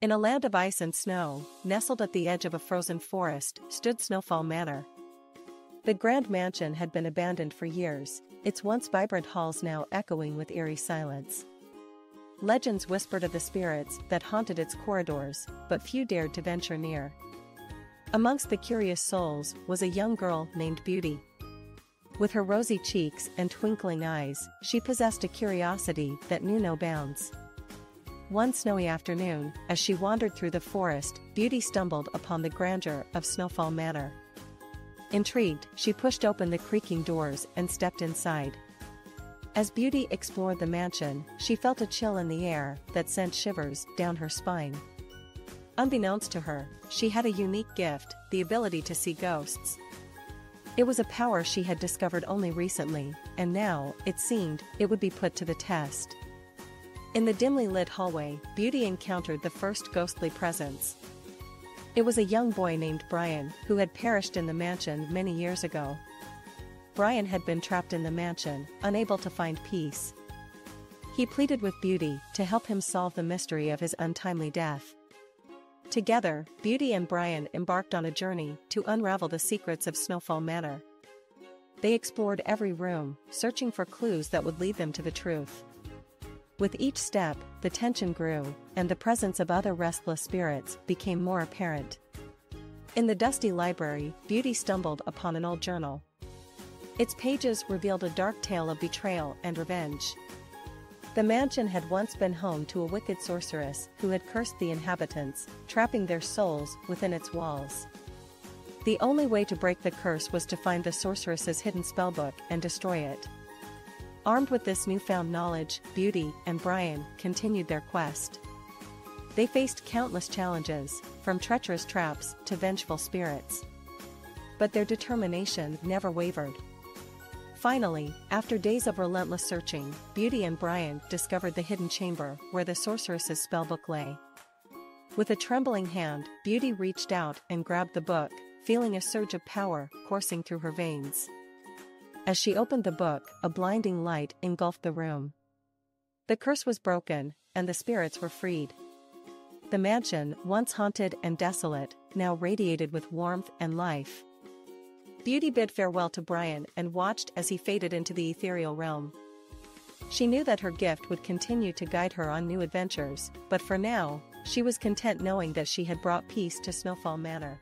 In a land of ice and snow, nestled at the edge of a frozen forest, stood Snowfall Manor. The grand mansion had been abandoned for years, its once vibrant halls now echoing with eerie silence. Legends whispered of the spirits that haunted its corridors, but few dared to venture near. Amongst the curious souls was a young girl named Beauty. With her rosy cheeks and twinkling eyes, she possessed a curiosity that knew no bounds. One snowy afternoon, as she wandered through the forest, Beauty stumbled upon the grandeur of Snowfall Manor. Intrigued, she pushed open the creaking doors and stepped inside. As Beauty explored the mansion, she felt a chill in the air that sent shivers down her spine. Unbeknownst to her, she had a unique gift, the ability to see ghosts. It was a power she had discovered only recently, and now, it seemed, it would be put to the test. In the dimly lit hallway, Beauty encountered the first ghostly presence. It was a young boy named Brian who had perished in the mansion many years ago. Brian had been trapped in the mansion, unable to find peace. He pleaded with Beauty to help him solve the mystery of his untimely death. Together, Beauty and Brian embarked on a journey to unravel the secrets of Snowfall Manor. They explored every room, searching for clues that would lead them to the truth. With each step, the tension grew, and the presence of other restless spirits became more apparent. In the dusty library, Beauty stumbled upon an old journal. Its pages revealed a dark tale of betrayal and revenge. The mansion had once been home to a wicked sorceress who had cursed the inhabitants, trapping their souls within its walls. The only way to break the curse was to find the sorceress's hidden spellbook and destroy it. Armed with this newfound knowledge, Beauty and Brian continued their quest. They faced countless challenges, from treacherous traps to vengeful spirits. But their determination never wavered. Finally, after days of relentless searching, Beauty and Brian discovered the hidden chamber where the sorceress's spellbook lay. With a trembling hand, Beauty reached out and grabbed the book, feeling a surge of power coursing through her veins. As she opened the book, a blinding light engulfed the room. The curse was broken, and the spirits were freed. The mansion, once haunted and desolate, now radiated with warmth and life. Beauty bid farewell to Brian and watched as he faded into the ethereal realm. She knew that her gift would continue to guide her on new adventures, but for now, she was content knowing that she had brought peace to Snowfall Manor.